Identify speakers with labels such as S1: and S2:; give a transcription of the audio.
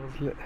S1: Let's